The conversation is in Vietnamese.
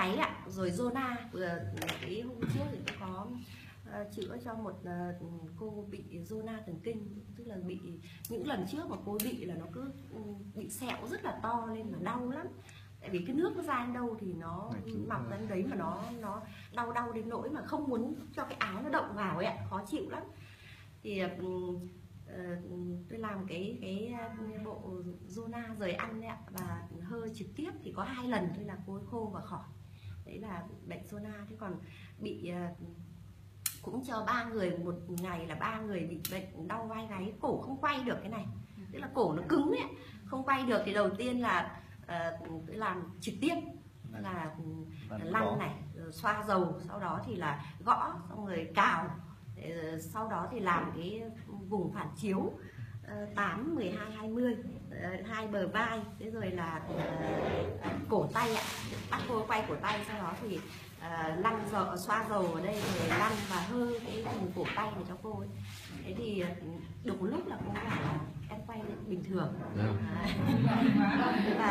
gáy ạ. Rồi zona vừa cái hôm trước thì tôi có ờ, chữa cho một ờ, cô bị zona thần kinh tức là bị những lần trước mà cô bị là nó cứ ừ, bị sẹo rất là to lên mà đau lắm. Tại vì cái nước nó ra đến đâu thì nó mọc ra đến đấy mà nó nó đau đau đến nỗi mà không muốn cho cái áo nó động vào ấy ạ khó chịu lắm. Thì ờ, tôi làm cái cái ờ, bộ zona rời ăn đấy ạ và hơi trực tiếp thì có hai lần thôi là cô khô và khỏi đấy là bệnh zona thế còn bị ờ, cũng cho ba người một ngày là ba người bị bệnh đau vai gáy cổ không quay được cái này. Tức là cổ nó cứng ấy không quay được thì đầu tiên là ờ, tôi làm trực tiếp là Lăn lăn này rồi xoa dầu sau đó thì là gõ xong rồi cào Ờ, sau đó thì làm cái vùng phản chiếu ờ, 8, 12, 20 ờ, hai bờ vai thế rồi là ờ, cổ tay ạ bắt cô quay cổ tay sau đó thì ờ, lăn dầu, xoa dầu ở đây rồi lăn và hơ cái vùng cổ tay này cho cô ấy thế thì ờ, được một lúc là cô bảo là em quay bình thường Dạ. Đấy. và